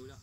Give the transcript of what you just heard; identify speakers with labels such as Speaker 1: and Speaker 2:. Speaker 1: hola